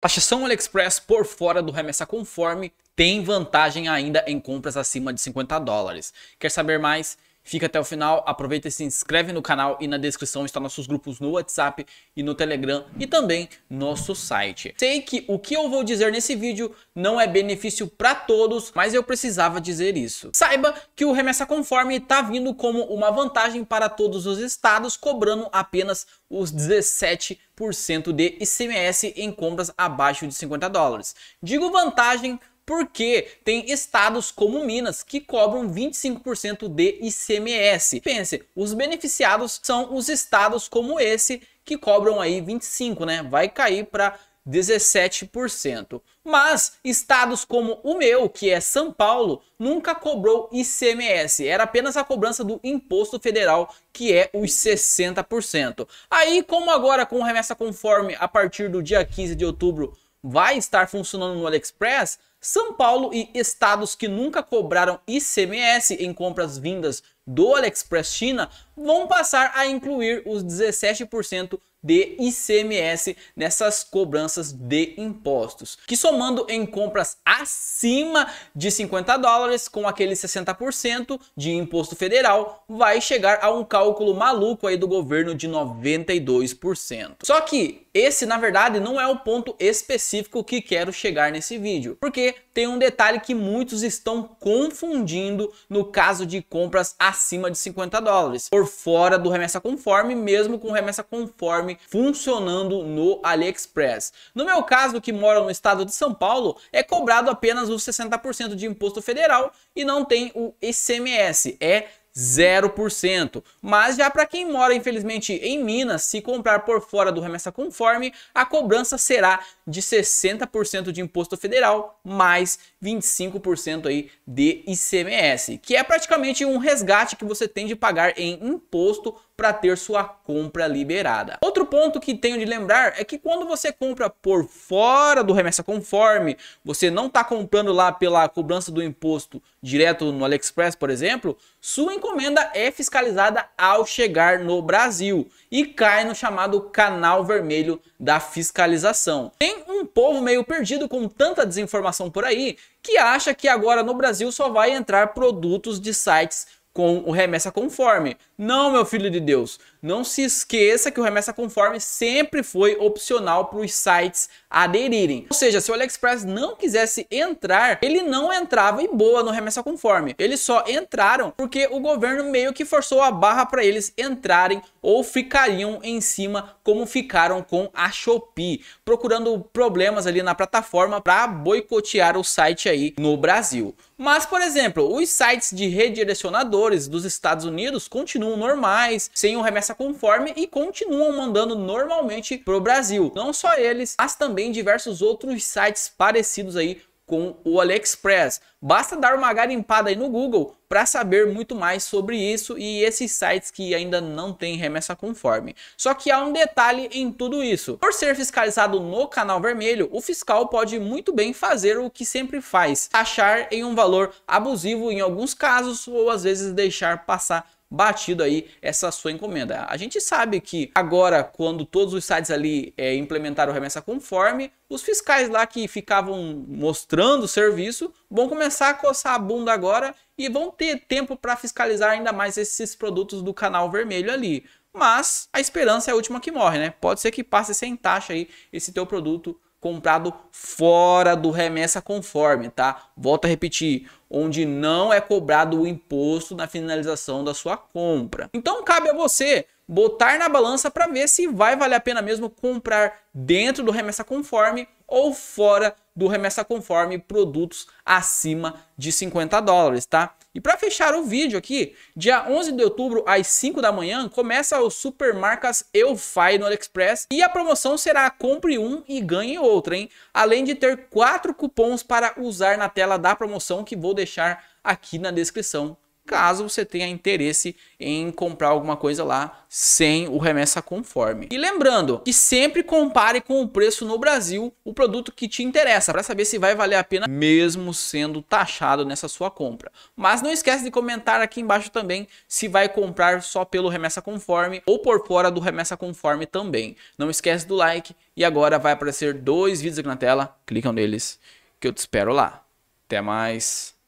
Taxação AliExpress por fora do remessa conforme tem vantagem ainda em compras acima de 50 dólares. Quer saber mais? Fica até o final, aproveita e se inscreve no canal e na descrição estão nossos grupos no WhatsApp e no Telegram e também nosso site. Sei que o que eu vou dizer nesse vídeo não é benefício para todos, mas eu precisava dizer isso. Saiba que o remessa conforme está vindo como uma vantagem para todos os estados, cobrando apenas os 17% de ICMS em compras abaixo de 50 dólares. Digo vantagem porque tem estados como Minas que cobram 25% de ICMS. Pense, os beneficiados são os estados como esse que cobram aí 25, né? Vai cair para 17%. Mas estados como o meu, que é São Paulo, nunca cobrou ICMS. Era apenas a cobrança do imposto federal, que é os 60%. Aí, como agora com remessa conforme a partir do dia 15 de outubro vai estar funcionando no AliExpress, São Paulo e estados que nunca cobraram ICMS em compras vindas do AliExpress China vão passar a incluir os 17% de ICMS nessas cobranças de impostos, que somando em compras acima de 50 dólares com aquele 60% de imposto federal, vai chegar a um cálculo maluco aí do governo de 92%. Só que esse, na verdade, não é o ponto específico que quero chegar nesse vídeo, porque tem um detalhe que muitos estão confundindo no caso de compras acima de 50 dólares, por fora do remessa conforme, mesmo com remessa conforme funcionando no AliExpress. No meu caso, que mora no estado de São Paulo, é cobrado apenas os 60% de imposto federal e não tem o ICMS, é 0%. Mas já para quem mora, infelizmente, em Minas, se comprar por fora do remessa conforme, a cobrança será de 60% de imposto federal mais 25% aí de ICMS, que é praticamente um resgate que você tem de pagar em imposto para ter sua compra liberada. Outro ponto que tenho de lembrar é que quando você compra por fora do remessa conforme, você não está comprando lá pela cobrança do imposto direto no AliExpress, por exemplo, sua encomenda é fiscalizada ao chegar no Brasil e cai no chamado canal vermelho da fiscalização. Tem um povo meio perdido com tanta desinformação por aí que acha que agora no Brasil só vai entrar produtos de sites com o remessa conforme. Não, meu filho de Deus, não se esqueça que o remessa conforme sempre foi opcional para os sites aderirem. Ou seja, se o AliExpress não quisesse entrar, ele não entrava e boa no remessa conforme. Eles só entraram porque o governo meio que forçou a barra para eles entrarem ou ficariam em cima como ficaram com a Shopee, procurando problemas ali na plataforma para boicotear o site aí no Brasil. Mas, por exemplo, os sites de redirecionadores dos Estados Unidos continuam normais, sem o remessa conforme e continuam mandando normalmente para o Brasil. Não só eles, mas também diversos outros sites parecidos aí com o AliExpress. Basta dar uma garimpada aí no Google para saber muito mais sobre isso e esses sites que ainda não têm remessa conforme. Só que há um detalhe em tudo isso. Por ser fiscalizado no canal vermelho, o fiscal pode muito bem fazer o que sempre faz, achar em um valor abusivo em alguns casos ou às vezes deixar passar batido aí essa sua encomenda. A gente sabe que agora, quando todos os sites ali é, implementaram remessa conforme, os fiscais lá que ficavam mostrando o serviço vão começar a coçar a bunda agora e vão ter tempo para fiscalizar ainda mais esses produtos do canal vermelho ali. Mas a esperança é a última que morre, né? Pode ser que passe sem taxa aí esse teu produto comprado fora do remessa conforme, tá? Volto a repetir, onde não é cobrado o imposto na finalização da sua compra. Então cabe a você botar na balança para ver se vai valer a pena mesmo comprar dentro do remessa conforme ou fora do remessa conforme produtos acima de 50 dólares, tá? E para fechar o vídeo aqui, dia 11 de outubro às 5 da manhã começa o Supermarcas Eufai no AliExpress e a promoção será compre um e ganhe outro, hein? Além de ter quatro cupons para usar na tela da promoção que vou deixar aqui na descrição caso você tenha interesse em comprar alguma coisa lá sem o remessa conforme. E lembrando que sempre compare com o preço no Brasil o produto que te interessa para saber se vai valer a pena mesmo sendo taxado nessa sua compra. Mas não esquece de comentar aqui embaixo também se vai comprar só pelo remessa conforme ou por fora do remessa conforme também. Não esquece do like e agora vai aparecer dois vídeos aqui na tela, clicam neles que eu te espero lá. Até mais.